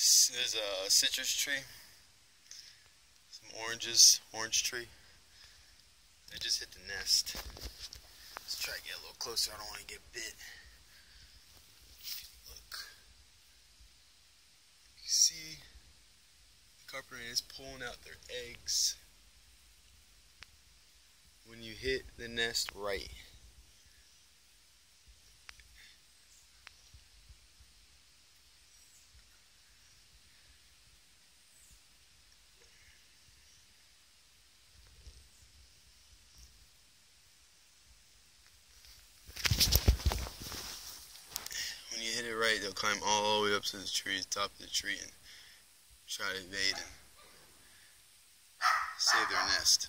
There's a citrus tree, some oranges, orange tree. They just hit the nest. Let's try to get a little closer. I don't want to get bit. Look. You see, the carpenter is pulling out their eggs when you hit the nest right. Hit it right, they'll climb all the way up to the tree, the top of the tree, and try to evade and save their nest.